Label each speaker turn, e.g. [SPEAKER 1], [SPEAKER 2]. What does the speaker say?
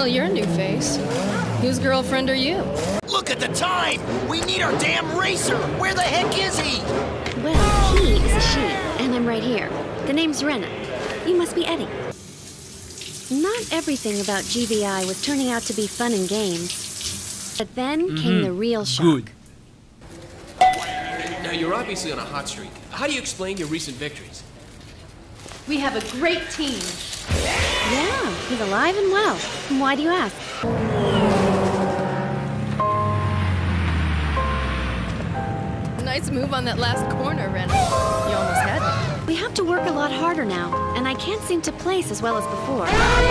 [SPEAKER 1] Well, you're a new face. Whose girlfriend are you?
[SPEAKER 2] Look at the time! We need our damn racer! Where the heck is he?
[SPEAKER 3] Well, he is a she, and I'm right here. The name's Rena. You must be Eddie. Not everything about GBI was turning out to be fun and games. But then mm-hmm. came the real shock.
[SPEAKER 4] Good.
[SPEAKER 5] Now, you're obviously on a hot streak. How do you explain your recent victories?
[SPEAKER 1] We have a great team.
[SPEAKER 3] Yeah, he's alive and well. Why do you ask?
[SPEAKER 1] Nice move on that last corner, Rena. You almost had me.
[SPEAKER 3] We have to work a lot harder now, and I can't seem to place as well as before.
[SPEAKER 1] Hey, we've got